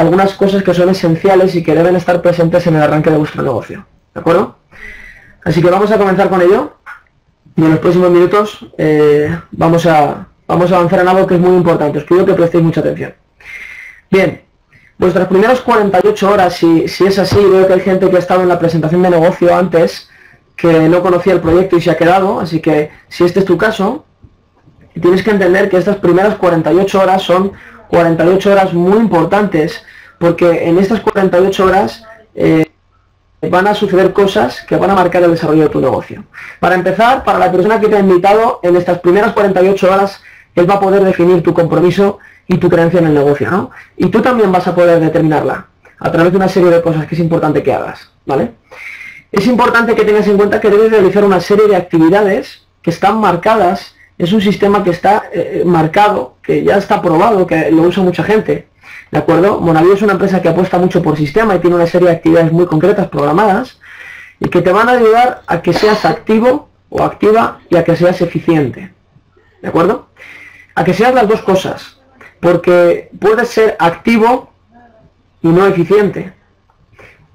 algunas cosas que son esenciales y que deben estar presentes en el arranque de vuestro negocio. ¿De acuerdo? Así que vamos a comenzar con ello. Y en los próximos minutos eh, vamos, a, vamos a avanzar en algo que es muy importante. Os pido que prestéis mucha atención. Bien, vuestras primeras 48 horas, si, si es así, veo que hay gente que ha estado en la presentación de negocio antes, que no conocía el proyecto y se ha quedado, así que si este es tu caso, tienes que entender que estas primeras 48 horas son 48 horas muy importantes, porque en estas 48 horas eh, van a suceder cosas que van a marcar el desarrollo de tu negocio. Para empezar, para la persona que te ha invitado, en estas primeras 48 horas, él va a poder definir tu compromiso y tu creencia en el negocio, ¿no? Y tú también vas a poder determinarla a través de una serie de cosas que es importante que hagas, ¿vale? Es importante que tengas en cuenta que debes realizar una serie de actividades que están marcadas, es un sistema que está eh, marcado, que ya está probado, que lo usa mucha gente, ¿De acuerdo? Monaví es una empresa que acuesta mucho por sistema y tiene una serie de actividades muy concretas programadas y que te van a ayudar a que seas activo o activa y a que seas eficiente. ¿De acuerdo? A que seas las dos cosas. Porque puedes ser activo y no eficiente.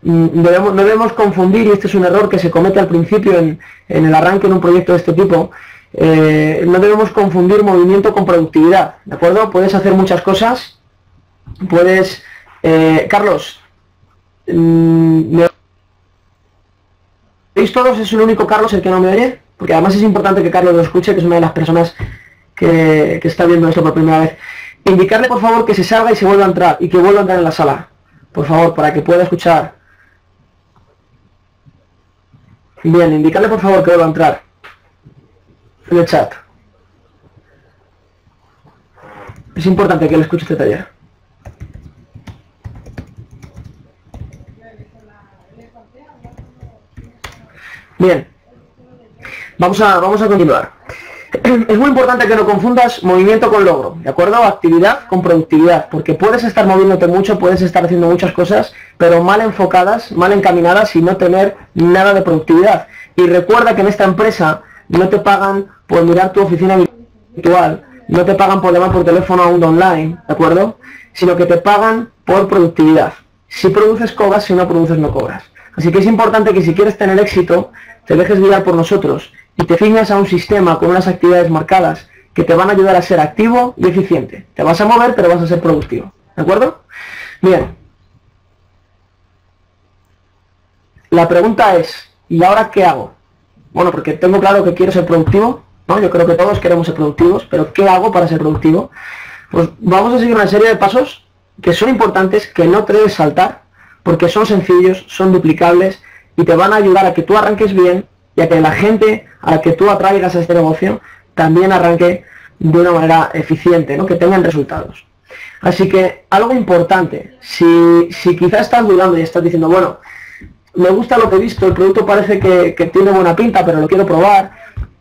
Mm, debemos, no debemos confundir, y este es un error que se comete al principio en, el arranque de un proyecto de este tipo, eh, no debemos confundir movimiento con productividad. ¿De acuerdo? Puedes hacer muchas cosas puedes... Eh, Carlos, mm, ¿me todos? ¿Es el único Carlos el que no me oye? Porque además es importante que Carlos lo escuche, que es una de las personas que, está viendo esto por primera vez. Indicarle por favor que se salga y se vuelva a entrar y que vuelva a entrar en la sala. Por favor, para que pueda escuchar. Bien, indicarle por favor que vuelva a entrar el chat. Es importante que le escuche este taller. Bien, vamos a, vamos a continuar. Es muy importante que no confundas movimiento con logro, ¿de acuerdo? Actividad con productividad, porque puedes estar moviéndote mucho, puedes estar haciendo muchas cosas, pero mal enfocadas, mal encaminadas y no tener nada de productividad. Y recuerda que en esta empresa no te pagan por mirar tu oficina virtual, no te pagan por llamar por teléfono a un online, ¿de acuerdo? Sino que te pagan por productividad. Si produces cobras, si no produces no cobras. Así que es importante que si quieres tener éxito, te dejes guiar por nosotros y te fijes a un sistema con unas actividades marcadas que te van a ayudar a ser activo y eficiente. Te vas a mover, pero vas a ser productivo. ¿De acuerdo? Bien. La pregunta es, ¿y ahora qué hago? Bueno, porque tengo claro que quiero ser productivo, ¿no? Yo creo que todos queremos ser productivos, pero ¿qué hago para ser productivo? Pues vamos a seguir una serie de pasos que son importantes, que no te debes saltar, porque son sencillos, son duplicables y te van a ayudar a que tú arranques bien y a que la gente a la que tú atraigas a este negocio también arranque de una manera eficiente, ¿no? que tengan resultados. Así que algo importante, si, si quizás estás dudando y estás diciendo, bueno, me gusta lo que he visto, el producto parece que, tiene buena pinta, pero lo quiero probar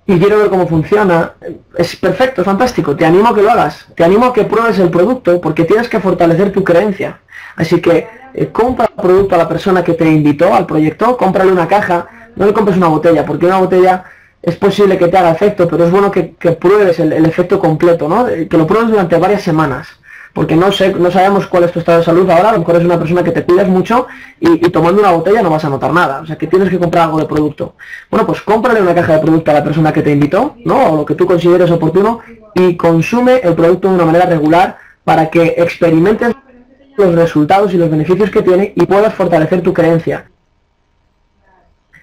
y quiero ver cómo funciona, es perfecto, fantástico, te animo a que lo hagas, te animo a que pruebes el producto porque tienes que fortalecer tu creencia. Así que eh, compra el producto a la persona que te invitó al proyecto, cómprale una caja, no le compres una botella, porque una botella es posible que te haga efecto, pero es bueno que, pruebes el, efecto completo, ¿no? Eh, que lo pruebes durante varias semanas, porque no sé, no sabemos cuál es tu estado de salud ahora, a lo mejor es una persona que te cuidas mucho y, tomando una botella no vas a notar nada, o sea que tienes que comprar algo de producto. Bueno, pues cómprale una caja de producto a la persona que te invitó, ¿no? O lo que tú consideres oportuno y consume el producto de una manera regular para que experimentes los resultados y los beneficios que tiene y puedas fortalecer tu creencia.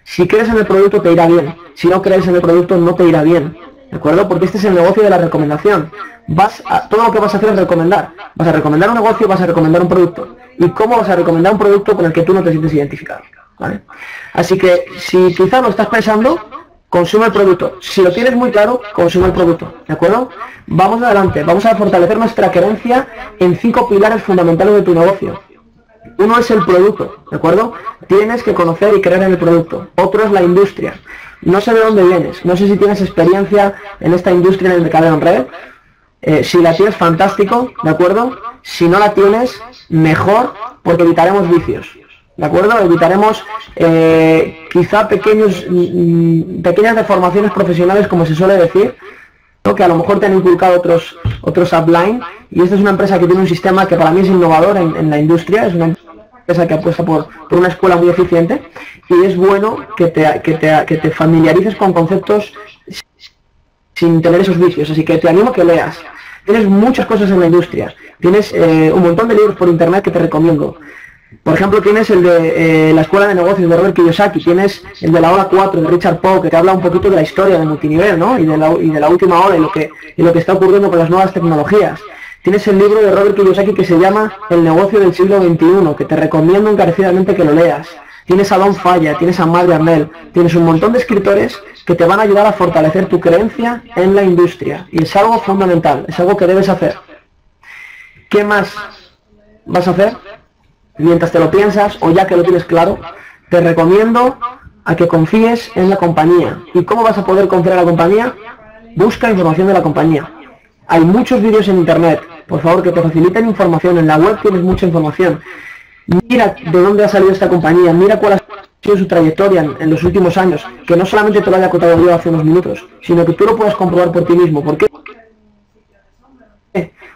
Si crees en el producto te irá bien, si no crees en el producto no te irá bien, ¿de acuerdo? Porque este es el negocio de la recomendación. Vas a, todo lo que vas a hacer es recomendar. Vas a recomendar un negocio, vas a recomendar un producto. ¿Y cómo vas a recomendar un producto con el que tú no te sientes identificado? ¿vale? Así que si quizá lo estás pensando, consume el producto. Si lo tienes muy claro, consume el producto. ¿De acuerdo? Vamos adelante. Vamos a fortalecer nuestra creencia en cinco pilares fundamentales de tu negocio. Uno es el producto, ¿de acuerdo? Tienes que conocer y creer en el producto. Otro es la industria. No sé de dónde vienes. No sé si tienes experiencia en esta industria en el mercado en red. Eh, si la tienes, fantástico, ¿de acuerdo? Si no la tienes, mejor, porque evitaremos vicios. ¿De acuerdo? Evitaremos eh, quizá pequeños, mm, pequeñas deformaciones profesionales, como se suele decir, que a lo mejor te han inculcado otros otros upline y esta es una empresa que tiene un sistema que para mí es innovador en, la industria, que apuesta por, por, una escuela muy eficiente y es bueno que te, que te, que te familiarices con conceptos sin tener esos vicios, así que te animo que leas. Tienes muchas cosas en la industria, tienes eh, un montón de libros por internet que te recomiendo. Por ejemplo, tienes el de eh, la Escuela de Negocios de Robert Kiyosaki, tienes el de la hora 4 de Richard Poe, que te habla un poquito de la historia de multinivel, ¿no? Y de la, y de la última hora y lo, que, y lo que está ocurriendo con las nuevas tecnologías. Tienes el libro de Robert Kiyosaki que se llama El negocio del siglo XXI, que te recomiendo encarecidamente que lo leas. Tienes a Don Falla, tienes a Madre Arnell, tienes un montón de escritores que te van a ayudar a fortalecer tu creencia en la industria. Y es algo fundamental, es algo que debes hacer. ¿Qué más vas a hacer? mientras te lo piensas o ya que lo tienes claro, te recomiendo a que confíes en la compañía. ¿Y cómo vas a poder confiar en la compañía? Busca información de la compañía. Hay muchos vídeos en internet, por favor que te faciliten información, en la web tienes mucha información. Mira de dónde ha salido esta compañía, mira cuál ha sido su trayectoria en, los últimos años, que no solamente te lo haya contado yo hace unos minutos, sino que tú lo puedas comprobar por ti mismo. ¿Por qué?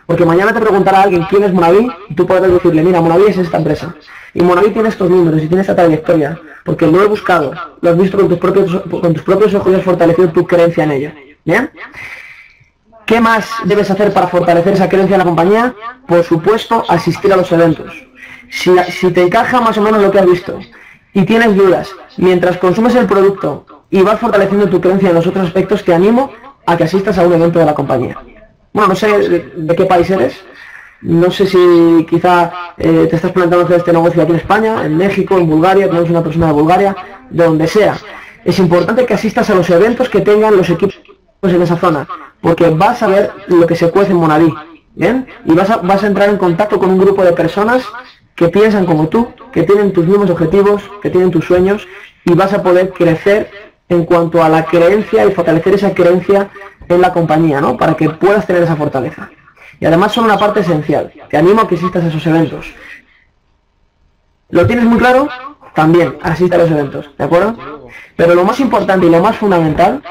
Porque mañana te preguntará alguien quién es Monaví y tú podrás decirle, mira, Monaví es esta empresa. Y Monaví tiene estos números y tiene esta trayectoria, porque lo he buscado, lo has visto con tus propios, con tus propios ojos y has fortalecido tu creencia en ella. ¿Bien? ¿Qué más debes hacer para fortalecer esa creencia en la compañía? Por supuesto, asistir a los eventos. Si, te encaja más o menos lo que has visto y tienes dudas, mientras consumes el producto y vas fortaleciendo tu creencia en los otros aspectos, te animo a que asistas a un evento de la compañía. Bueno, no sé de, qué país eres. No sé si quizá eh, te estás planteando hacer este negocio aquí en España, en México, en Bulgaria, tenemos una persona de Bulgaria, de donde sea. Es importante que asistas a los eventos que tengan los equipos en esa zona, porque vas a ver lo que se cuece en Monaví, ¿bien? Y vas a, vas a entrar en contacto con un grupo de personas que piensan como tú, que tienen tus mismos objetivos, que tienen tus sueños, y vas a poder crecer en cuanto a la creencia y fortalecer esa creencia en la compañía, ¿no? Para que puedas tener esa fortaleza. Y además son una parte esencial. Te animo a que asistas a esos eventos. ¿Lo tienes muy claro? También asista a los eventos, ¿de acuerdo? Pero lo más importante y lo más fundamental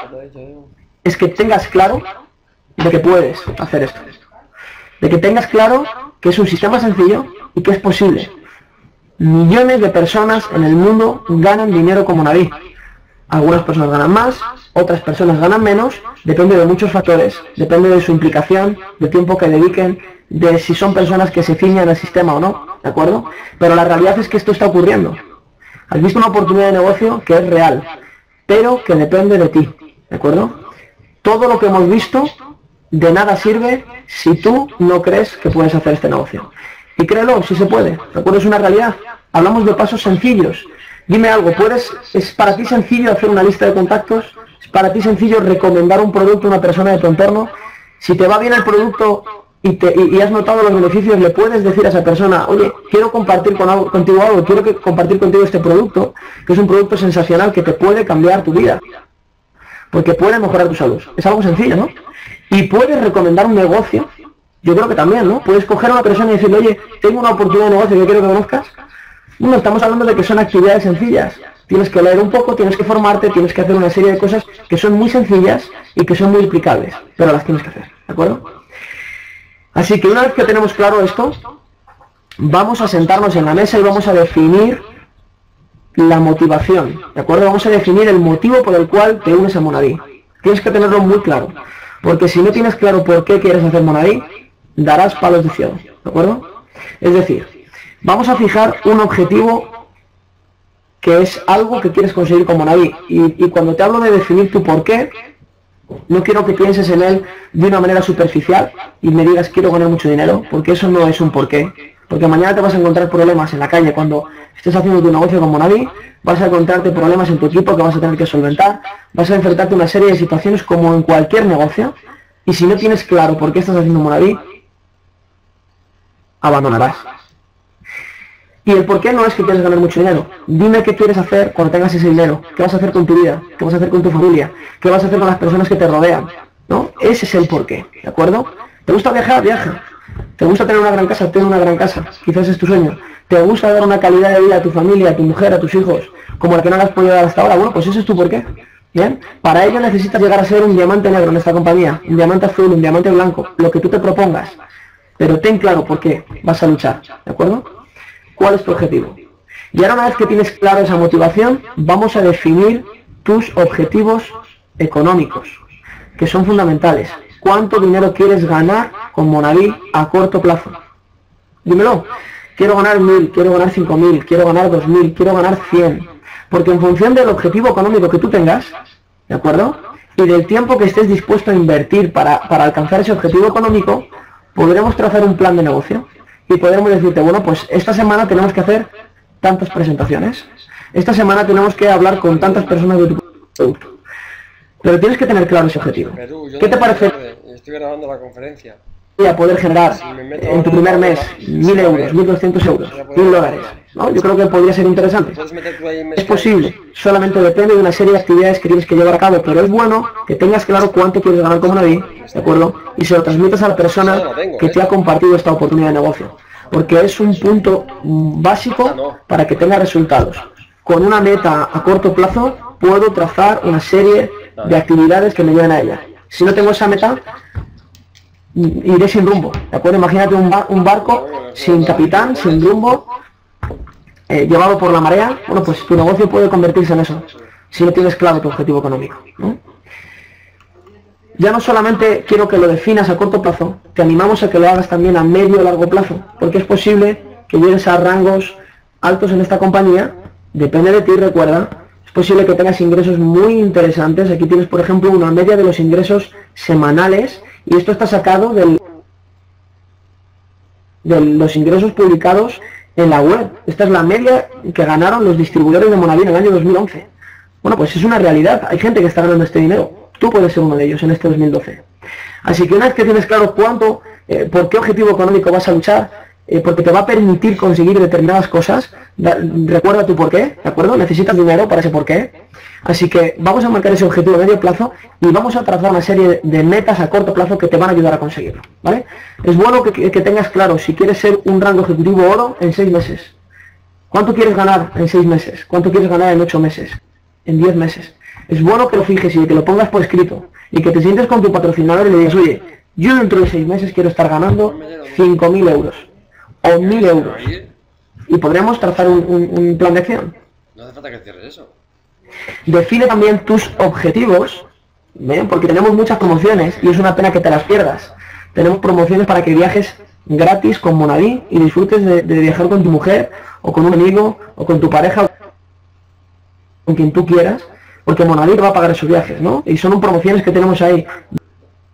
es que tengas claro de que puedes hacer esto. De que tengas claro que es un sistema sencillo y que es posible. Millones de personas en el mundo ganan dinero como nadie. Algunas personas ganan más, otras personas ganan menos, depende de muchos factores, depende de su implicación, del tiempo que dediquen, de si son personas que se ciñan al sistema o no, ¿de acuerdo? Pero la realidad es que esto está ocurriendo. Has visto una oportunidad de negocio que es real, pero que depende de ti, ¿de acuerdo? Todo lo que hemos visto de nada sirve si tú no crees que puedes hacer este negocio. Y créelo, si se puede, ¿de acuerdo? Es una realidad. Hablamos de pasos sencillos. Dime algo, ¿puedes, ¿es para ti sencillo hacer una lista de contactos? para ti sencillo recomendar un producto a una persona de tu entorno. Si te va bien el producto y, te, has notado los beneficios, le puedes decir a esa persona, oye, quiero compartir con algo, contigo algo, quiero que, compartir contigo este producto, que es un producto sensacional que te puede cambiar tu vida, porque puede mejorar tu salud. Es algo sencillo, ¿no? Y puedes recomendar un negocio, yo creo que también, ¿no? Puedes coger a una persona y decirle, oye, tengo una oportunidad de negocio que quiero que conozcas. Bueno, estamos hablando de que son actividades sencillas, tienes que leer un poco, tienes que formarte, tienes que hacer una serie de cosas que son muy sencillas y que son muy explicables, pero las tienes que hacer, ¿de acuerdo? Así que una vez que tenemos claro esto, vamos a sentarnos en la mesa y vamos a definir la motivación, ¿de acuerdo? Vamos a definir el motivo por el cual te unes a Monadí. Tienes que tenerlo muy claro, porque si no tienes claro por qué quieres hacer Monadí, darás palos de cielo, ¿de acuerdo? Es decir, vamos a fijar un objetivo que es algo que quieres conseguir como nadie. Y, cuando te hablo de definir tu por qué, no quiero que pienses en él de una manera superficial y me digas quiero ganar mucho dinero, porque eso no es un porqué. Porque mañana te vas a encontrar problemas en la calle cuando estés haciendo tu negocio como nadie, vas a encontrarte problemas en tu equipo que vas a tener que solventar, vas a enfrentarte a una serie de situaciones como en cualquier negocio, y si no tienes claro por qué estás haciendo Monaví, abandonarás. Y el por qué no es que quieres ganar mucho dinero. Dime qué quieres hacer cuando tengas ese dinero. ¿Qué vas a hacer con tu vida? ¿Qué vas a hacer con tu familia? ¿Qué vas a hacer con las personas que te rodean? ¿No? Ese es el porqué, ¿de acuerdo? ¿Te gusta viajar? Viaja. ¿Te gusta tener una gran casa? Ten una gran casa. Quizás es tu sueño. ¿Te gusta dar una calidad de vida a tu familia, a tu mujer, a tus hijos, como la que no le has podido dar hasta ahora? Bueno, pues ese es tu porqué. Bien, para ello necesitas llegar a ser un diamante negro en esta compañía, un diamante azul, un diamante blanco, lo que tú te propongas. Pero ten claro por qué vas a luchar, ¿de acuerdo? ¿Cuál es tu objetivo? Y ahora una vez que tienes claro esa motivación, vamos a definir tus objetivos económicos, que son fundamentales. ¿Cuánto dinero quieres ganar con Monaví a corto plazo? Dímelo. Quiero ganar mil, quiero ganar cinco mil, quiero ganar dos mil, quiero ganar cien. Porque en función del objetivo económico que tú tengas, ¿de acuerdo? Y del tiempo que estés dispuesto a invertir para, para alcanzar ese objetivo económico, podremos trazar un plan de negocio. Y podremos decirte, bueno, pues esta semana tenemos que hacer tantas presentaciones. Esta semana tenemos que hablar con tantas personas de tu producto. Pero tienes que tener claro ese objetivo. ¿Qué te parece? Estoy grabando la conferencia. A poder generar en tu primer mes mil euros, mil doscientos euros, mil dólares. ¿no? Yo creo que podría ser interesante. Es posible, solamente depende de una serie de actividades que tienes que llevar a cabo, pero es bueno que tengas claro cuánto quieres ganar como nadie, ¿de acuerdo? Y se lo transmitas a la persona que te ha compartido esta oportunidad de negocio porque es un punto básico para que tenga resultados. Con una meta a corto plazo puedo trazar una serie de actividades que me lleven a ella. Si no tengo esa meta, iré sin rumbo. ¿De acuerdo? Imagínate un, barco sin capitán, sin rumbo, eh, llevado por la marea. Bueno, pues tu negocio puede convertirse en eso, si no tienes claro tu objetivo económico ya no solamente quiero que lo definas a corto plazo, te animamos a que lo hagas también a medio o largo plazo, porque es posible que llegues a rangos altos en esta compañía, depende de ti, recuerda, posible que tengas ingresos muy interesantes, aquí tienes por ejemplo una media de los ingresos semanales, y esto está sacado del, de los ingresos publicados en la web. Esta es la media que ganaron los distribuidores de Monaví en el año 2011. Bueno, pues es una realidad, hay gente que está ganando este dinero. Tú puedes ser uno de ellos en este 2012. Así que una vez que tienes claro cuánto, eh, por qué objetivo económico vas a luchar, eh, porque te va a permitir conseguir determinadas cosas, recuerda tu por qué, ¿de acuerdo? Necesitas dinero para ese por qué. Así que vamos a marcar ese objetivo a medio plazo y vamos a trazar una serie de metas a corto plazo que te van a ayudar a conseguirlo, ¿vale? Es bueno que, que tengas claro si quieres ser un rango ejecutivo oro en seis meses. ¿Cuánto quieres ganar en seis meses? ¿Cuánto quieres ganar en ocho meses? ¿En diez meses? es bueno que lo fijes y que lo pongas por escrito y que te sientes con tu patrocinador y le digas, oye, yo dentro de seis meses quiero estar ganando 5.000 euros o 1.000 euros. Y podríamos trazar un, plan de acción. No hace falta que cierres eso. Define también tus objetivos, porque tenemos muchas promociones y es una pena que te las pierdas. Tenemos promociones para que viajes gratis con Monaví y disfrutes de, de viajar con tu mujer o con un amigo o con tu pareja, con quien tú quieras porque Monavir va a pagar esos viajes, ¿no? Y son promociones que tenemos ahí.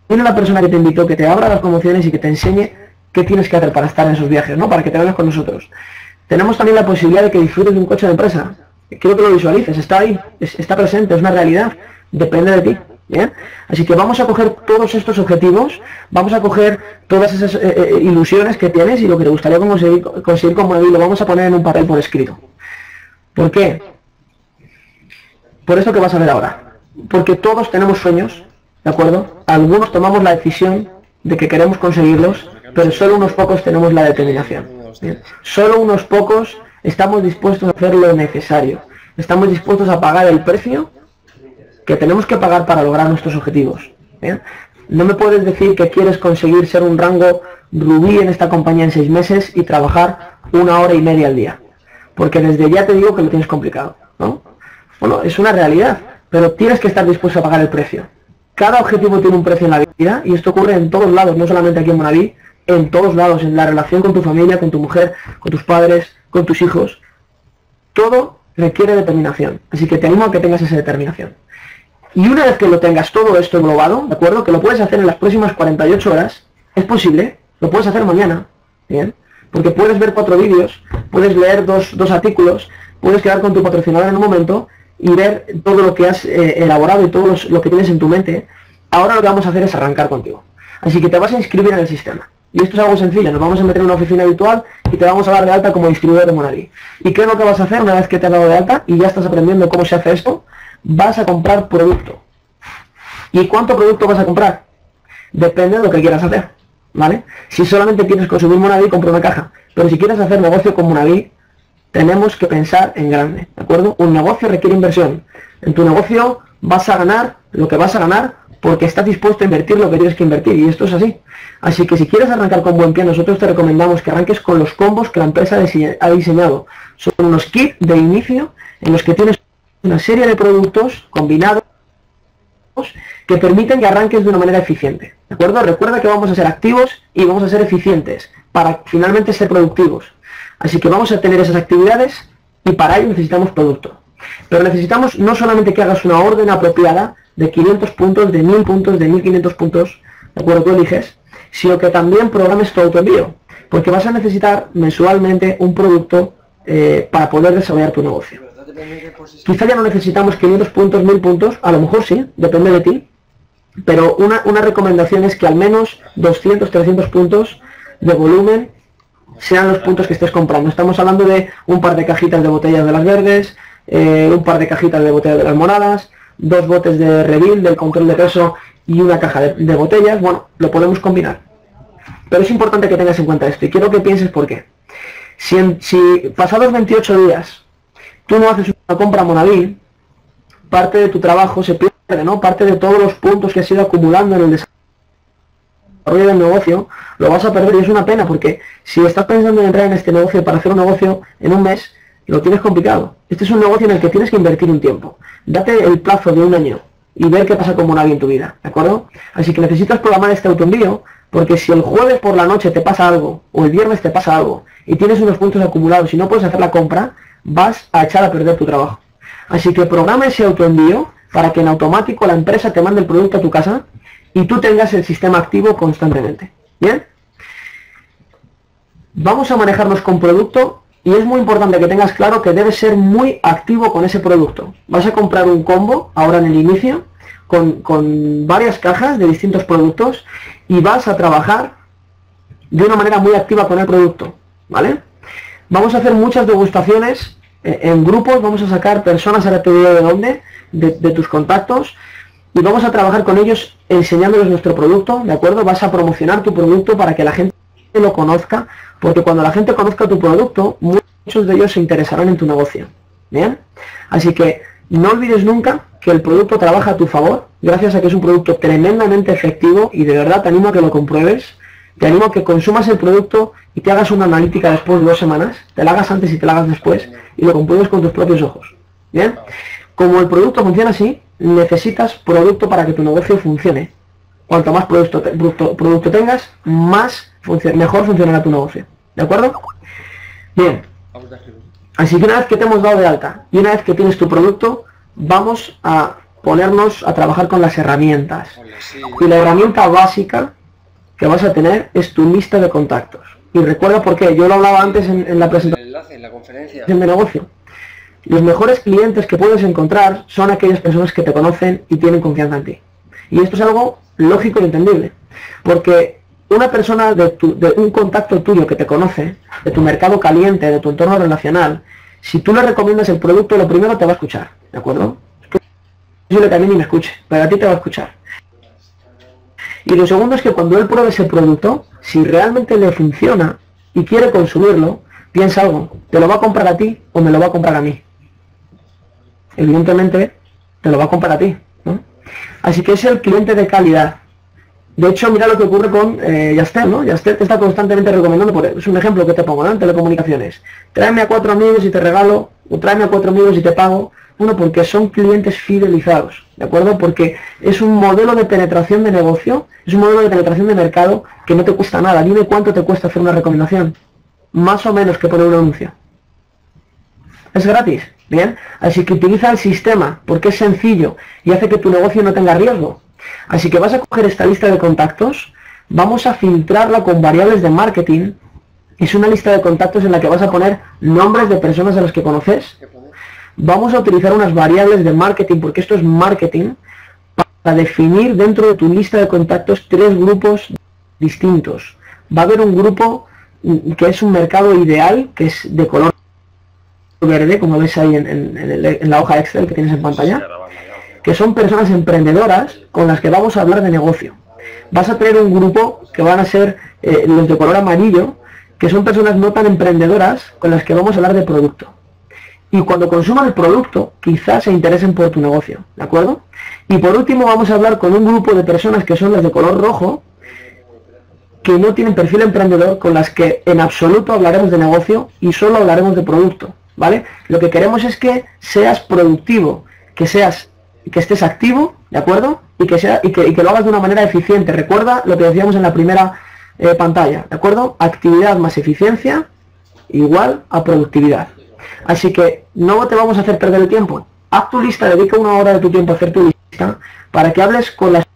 Tiene la persona que te invitó, que te abra las promociones y que te enseñe qué tienes que hacer para estar en esos viajes, ¿no? Para que te vengas con nosotros. Tenemos también la posibilidad de que disfrutes de un coche de empresa. Quiero que lo visualices, está ahí, está presente, es una realidad, depende de ti. ¿bien? Así que vamos a coger todos estos objetivos, vamos a coger todas esas eh, eh, ilusiones que tienes y lo que te gustaría conseguir, conseguir con lo vamos a poner en un papel por escrito. ¿Por qué? Por eso que vas a ver ahora. Porque todos tenemos sueños, ¿de acuerdo? Algunos tomamos la decisión de que queremos conseguirlos, pero solo unos pocos tenemos la determinación. Solo unos pocos estamos dispuestos a hacer lo necesario. Estamos dispuestos a pagar el precio que tenemos que pagar para lograr nuestros objetivos. No me puedes decir que quieres conseguir ser un rango rubí en esta compañía en seis meses y trabajar una hora y media al día. Porque desde ya te digo que lo tienes complicado. ¿no? Bueno, es una realidad, pero tienes que estar dispuesto a pagar el precio. Cada objetivo tiene un precio en la vida y esto ocurre en todos lados, no solamente aquí en Monaví, en todos lados, en la relación con tu familia, con tu mujer, con tus padres, con tus hijos. Todo requiere determinación, así que te animo a que tengas esa determinación. Y una vez que lo tengas todo esto englobado, ¿de acuerdo? Que lo puedes hacer en las próximas 48 horas, es posible, lo puedes hacer mañana, ¿bien? Porque puedes ver cuatro vídeos, puedes leer dos, dos artículos, puedes quedar con tu patrocinador en un momento y ver todo lo que has eh, elaborado y todo lo que tienes en tu mente, ahora lo que vamos a hacer es arrancar contigo. Así que te vas a inscribir en el sistema. Y esto es algo sencillo, nos vamos a meter en una oficina virtual y te vamos a dar de alta como distribuidor de Monavi. ¿Y qué es lo que vas a hacer una vez que te has dado de alta y ya estás aprendiendo cómo se hace esto? Vas a comprar producto. ¿Y cuánto producto vas a comprar? Depende de lo que quieras hacer, ¿vale? Si solamente quieres consumir Monavi, compra una caja. Pero si quieres hacer negocio con Monavi, tenemos que pensar en grande, ¿de acuerdo? Un negocio requiere inversión. En tu negocio vas a ganar lo que vas a ganar porque estás dispuesto a invertir lo que tienes que invertir y esto es así. Así que si quieres arrancar con buen pie, nosotros te recomendamos que arranques con los combos que la empresa ha diseñado. Son unos kits de inicio en los que tienes una serie de productos combinados que permiten que arranques de una manera eficiente. ¿De acuerdo? Recuerda que vamos a ser activos y vamos a ser eficientes para finalmente ser productivos. Así que vamos a tener esas actividades y para ello necesitamos producto. Pero necesitamos no solamente que hagas una orden apropiada de 500 puntos, de 1000 puntos, de 1500 puntos, ¿de acuerdo? Tú eliges, sino que también programes tu autoenvío, porque vas a necesitar mensualmente un producto eh, para poder desarrollar tu negocio. Quizá ya no necesitamos 500 puntos, 1000 puntos, a lo mejor sí, depende de ti, pero una, una recomendación es que al menos 200, 300 puntos de volumen sean los puntos que estés comprando. Estamos hablando de un par de cajitas de botellas de las verdes, eh, un par de cajitas de botellas de las moradas, dos botes de reveal del control de peso y una caja de, botellas. Bueno, lo podemos combinar. Pero es importante que tengas en cuenta esto y quiero que pienses por qué. Si, si pasados 28 días tú no haces una compra Monaví, parte de tu trabajo se pierde, ¿no? Parte de todos los puntos que has ido acumulando en el desarrollo del negocio, lo vas a perder y es una pena porque si estás pensando en entrar en este negocio para hacer un negocio en un mes, lo tienes complicado. Este es un negocio en el que tienes que invertir un tiempo. Date el plazo de un año y ver qué pasa con Monavi en tu vida, ¿de acuerdo? Así que necesitas programar este autoenvío porque si el jueves por la noche te pasa algo o el viernes te pasa algo y tienes unos puntos acumulados y no puedes hacer la compra, vas a echar a perder tu trabajo. Así que programa ese autoenvío para que en automático la empresa te mande el producto a tu casa y tú tengas el sistema activo constantemente. ¿Bien? Vamos a manejarnos con producto y es muy importante que tengas claro que debes ser muy activo con ese producto. Vas a comprar un combo ahora en el inicio con, con varias cajas de distintos productos y vas a trabajar de una manera muy activa con el producto. ¿Vale? Vamos a hacer muchas degustaciones en grupos, vamos a sacar personas, a te digo de dónde, de, tus contactos, y vamos a trabajar con ellos enseñándoles nuestro producto, ¿de acuerdo? Vas a promocionar tu producto para que la gente lo conozca, porque cuando la gente conozca tu producto, muchos de ellos se interesarán en tu negocio. ¿Bien? Así que no olvides nunca que el producto trabaja a tu favor, gracias a que es un producto tremendamente efectivo y de verdad te animo a que lo compruebes te animo a que consumas el producto y te hagas una analítica después de dos semanas, te la hagas antes y te la hagas después y lo compruebes con tus propios ojos. ¿Bien? Como el producto funciona así, necesitas producto para que tu negocio funcione. Cuanto más producto, producto, tengas, más mejor funcionará tu negocio. ¿De acuerdo? Bien. Así que una vez que te hemos dado de alta y una vez que tienes tu producto, vamos a ponernos a trabajar con las herramientas. Y la herramienta básica que vas a tener es tu lista de contactos. Y recuerda por qué, yo lo hablaba antes en, la presentación en la conferencia. de negocio. Los mejores clientes que puedes encontrar son aquellas personas que te conocen y tienen confianza en ti. Y esto es algo lógico y entendible. Porque una persona de, de un contacto tuyo que te conoce, de tu mercado caliente, de tu entorno relacional, si tú le recomiendas el producto, lo primero te va a escuchar, ¿de acuerdo? Que a mí ni me escuche, pero a ti te va a escuchar. Y lo segundo es que cuando él pruebe ese producto, si realmente le funciona y quiere consumirlo, piensa algo, ¿te lo va a comprar a ti o me lo va a comprar a mí? Evidentemente, te lo va a comprar a ti. ¿no? Así que es el cliente de calidad. De hecho, mira lo que ocurre con eh, Yastel, ¿no? Yastel te está constantemente recomendando, por, es un ejemplo que te pongo, ¿no? En telecomunicaciones. Tráeme a cuatro amigos y te regalo, o tráeme a cuatro amigos y te pago, uno, porque son clientes fidelizados, ¿de acuerdo? Porque es un modelo de penetración de negocio, es un modelo de penetración de mercado que no te cuesta nada. Dime cuánto te cuesta hacer una recomendación. Más o menos que poner un anuncio. Es gratis, ¿bien? Así que utiliza el sistema, porque es sencillo y hace que tu negocio no tenga riesgo. Así que vas a coger esta lista de contactos, vamos a filtrarla con variables de marketing. Es una lista de contactos en la que vas a poner nombres de personas a las que conoces, vamos a utilizar unas variables de marketing, porque esto es marketing, para definir dentro de tu lista de contactos tres grupos distintos. Va a haber un grupo mm, que es un mercado ideal, que es de color verde, como ves ahí en, la hoja Excel que tienes en pantalla, que son personas emprendedoras con las que vamos a hablar de negocio. Vas a tener un grupo que van a ser eh, los de color amarillo, que son personas no tan emprendedoras con las que vamos a hablar de producto y cuando consuman el producto, quizás se interesen por tu negocio, ¿de acuerdo? Y por último vamos a hablar con un grupo de personas que son las de color rojo, que no tienen perfil emprendedor, con las que en absoluto hablaremos de negocio y solo hablaremos de producto, ¿vale? Lo que queremos es que seas productivo, que seas, que estés activo, ¿de acuerdo? Y que sea, y que, lo hagas de una manera eficiente. Recuerda lo que decíamos en la primera eh, pantalla, ¿de acuerdo? Actividad más eficiencia igual a productividad. Así que no te vamos a hacer perder el tiempo. Haz tu lista, dedica una hora de tu tiempo a hacer tu lista para que hables con las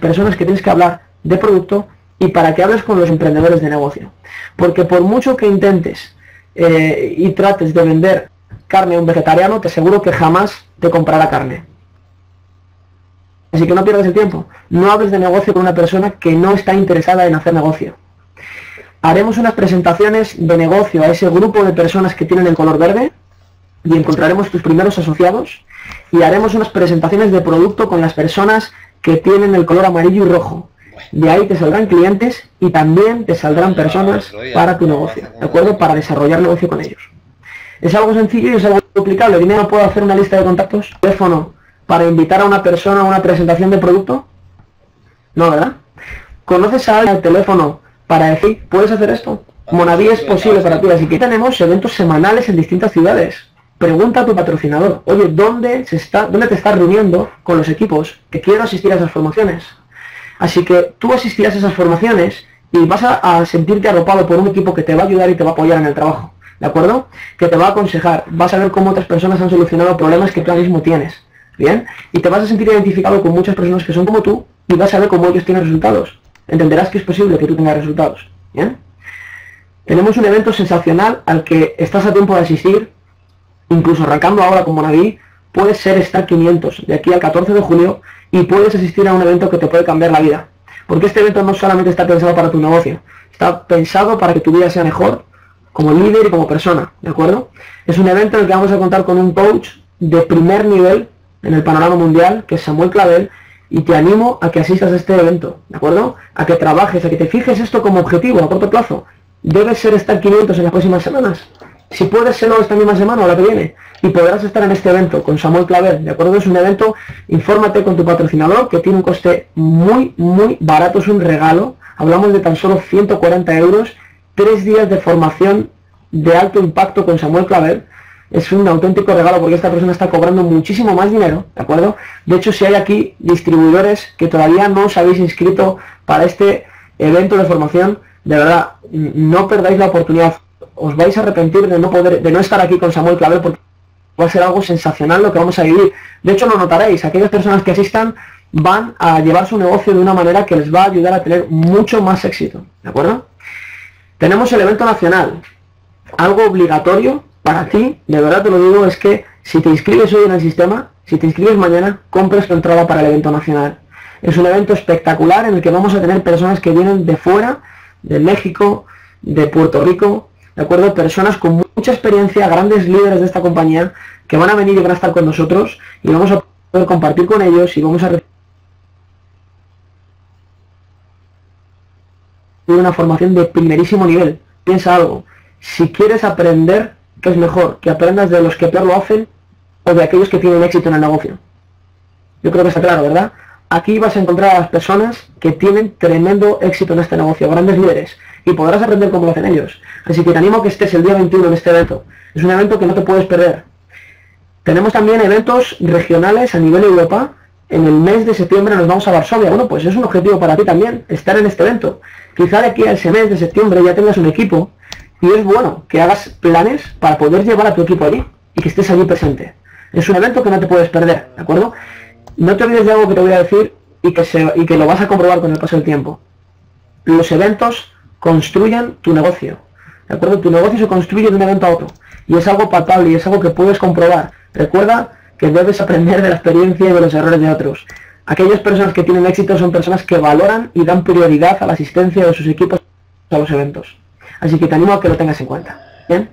personas que tienes que hablar de producto y para que hables con los emprendedores de negocio. Porque por mucho que intentes eh, y trates de vender carne a un vegetariano, te aseguro que jamás te comprará carne. Así que no pierdas el tiempo. No hables de negocio con una persona que no está interesada en hacer negocio haremos unas presentaciones de negocio a ese grupo de personas que tienen el color verde y encontraremos tus primeros asociados y haremos unas presentaciones de producto con las personas que tienen el color amarillo y rojo. De ahí te saldrán clientes y también te saldrán personas para tu negocio, ¿de acuerdo? Para desarrollar negocio con ellos. Es algo sencillo y es algo duplicable. Dime, ¿no puedo hacer una lista de contactos? ¿Teléfono para invitar a una persona a una presentación de producto? No, ¿verdad? ¿Conoces a alguien al teléfono para decir, puedes hacer esto. Monaví es posible para ti, así que tenemos eventos semanales en distintas ciudades. Pregunta a tu patrocinador, oye, ¿dónde, se está, ¿dónde te estás reuniendo con los equipos que quiero asistir a esas formaciones? Así que tú asistirás a esas formaciones y vas a, sentirte arropado por un equipo que te va a ayudar y te va a apoyar en el trabajo. ¿De acuerdo? Que te va a aconsejar, vas a ver cómo otras personas han solucionado problemas que tú mismo tienes. ¿Bien? Y te vas a sentir identificado con muchas personas que son como tú y vas a ver cómo ellos tienen resultados entenderás que es posible que tú tengas resultados. ¿bien? Tenemos un evento sensacional al que estás a tiempo de asistir, incluso arrancando ahora como Naví, puedes ser Star 500 de aquí al 14 de julio y puedes asistir a un evento que te puede cambiar la vida. Porque este evento no solamente está pensado para tu negocio, está pensado para que tu vida sea mejor como líder y como persona, ¿de acuerdo? Es un evento en el que vamos a contar con un coach de primer nivel en el panorama mundial, que es Samuel Clavel, y te animo a que asistas a este evento, ¿de acuerdo? A que trabajes, a que te fijes esto como objetivo a corto plazo. Debes ser estar 500 en las próximas semanas. Si puedes serlo esta misma semana o la que viene, y podrás estar en este evento con Samuel Claver, ¿de acuerdo? Es un evento, infórmate con tu patrocinador, que tiene un coste muy, muy barato, es un regalo. Hablamos de tan solo 140 euros, tres días de formación de alto impacto con Samuel Claver, es un auténtico regalo porque esta persona está cobrando muchísimo más dinero, ¿de acuerdo? De hecho, si hay aquí distribuidores que todavía no os habéis inscrito para este evento de formación, de verdad, no perdáis la oportunidad. Os vais a arrepentir de no poder, de no estar aquí con Samuel Clavel porque va a ser algo sensacional lo que vamos a vivir. De hecho, lo notaréis, aquellas personas que asistan van a llevar su negocio de una manera que les va a ayudar a tener mucho más éxito, ¿de acuerdo? Tenemos el evento nacional, algo obligatorio para ti, de verdad te lo digo, es que si te inscribes hoy en el sistema, si te inscribes mañana, compres tu entrada para el evento nacional. Es un evento espectacular en el que vamos a tener personas que vienen de fuera, de México, de Puerto Rico, ¿de acuerdo? Personas con mucha experiencia, grandes líderes de esta compañía, que van a venir y van a estar con nosotros y vamos a poder compartir con ellos y vamos a recibir una formación de primerísimo nivel. Piensa algo, si quieres aprender ¿Qué es mejor? ¿Que aprendas de los que peor lo hacen o de aquellos que tienen éxito en el negocio? Yo creo que está claro, ¿verdad? Aquí vas a encontrar a las personas que tienen tremendo éxito en este negocio, grandes líderes, y podrás aprender cómo lo hacen ellos. Así que te animo a que estés el día 21 en este evento. Es un evento que no te puedes perder. Tenemos también eventos regionales a nivel Europa. En el mes de septiembre nos vamos a Varsovia. Bueno, pues es un objetivo para ti también, estar en este evento. Quizá de aquí a ese mes de septiembre ya tengas un equipo y es bueno que hagas planes para poder llevar a tu equipo allí y que estés allí presente. Es un evento que no te puedes perder, ¿de acuerdo? No te olvides de algo que te voy a decir y que, lo vas a comprobar con el paso del tiempo. Los eventos construyen tu negocio, ¿de acuerdo? Tu negocio se construye de un evento a otro y es algo patable y es algo que puedes comprobar. Recuerda que debes aprender de la experiencia y de los errores de otros. Aquellas personas que tienen éxito son personas que valoran y dan prioridad a la asistencia de sus equipos a los eventos. Así que te animo a que lo tengas en cuenta. Bien.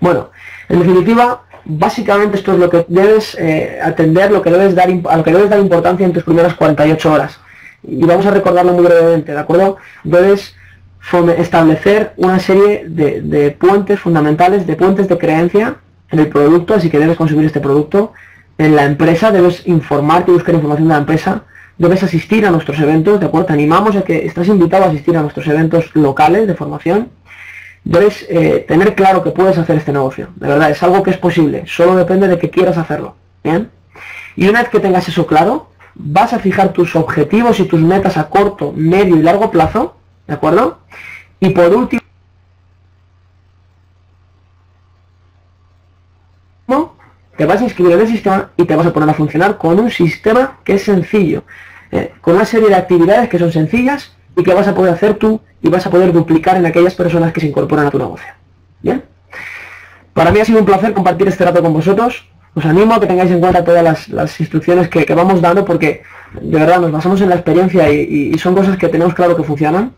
Bueno, en definitiva, básicamente esto es lo que debes eh, atender, lo que debes dar, a lo que debes dar importancia en tus primeras 48 horas. Y vamos a recordarlo muy brevemente, ¿de acuerdo? Debes establecer una serie de, puentes fundamentales, de puentes de creencia en el producto, así que debes consumir este producto. En la empresa debes informarte y buscar información de la empresa. Debes asistir a nuestros eventos, ¿de acuerdo? Te animamos a que estás invitado a asistir a nuestros eventos locales de formación. Debes eh, tener claro que puedes hacer este negocio. De verdad, es algo que es posible. Solo depende de que quieras hacerlo. ¿Bien? Y una vez que tengas eso claro, vas a fijar tus objetivos y tus metas a corto, medio y largo plazo. ¿De acuerdo? Y por último, te vas a inscribir en el sistema y te vas a poner a funcionar con un sistema que es sencillo, eh, con una serie de actividades que son sencillas y que vas a poder hacer tú y vas a poder duplicar en aquellas personas que se incorporan a tu negocio. ¿Bien? Para mí ha sido un placer compartir este rato con vosotros. Os animo a que tengáis en cuenta todas las, instrucciones que, vamos dando porque de verdad nos basamos en la experiencia y son cosas que tenemos claro que funcionan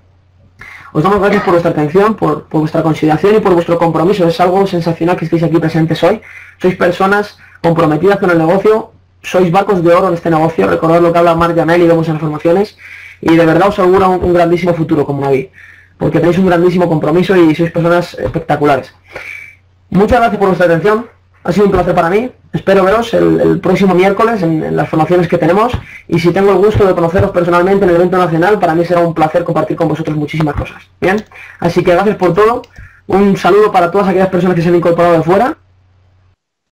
os damos gracias por vuestra atención, por, vuestra consideración y por vuestro compromiso. Es algo sensacional que estéis aquí presentes hoy. Sois personas comprometidas con el negocio, sois barcos de oro en este negocio. Recordad lo que habla Mark Janel y vemos en las. Y de verdad os auguro un, grandísimo futuro como Navi, porque tenéis un grandísimo compromiso y sois personas espectaculares. Muchas gracias por vuestra atención. Ha sido un placer para mí. Espero veros el, próximo miércoles en, las formaciones que tenemos. Y si tengo el gusto de conoceros personalmente en el evento nacional, para mí será un placer compartir con vosotros muchísimas cosas. Bien, así que gracias por todo. Un saludo para todas aquellas personas que se han incorporado de fuera.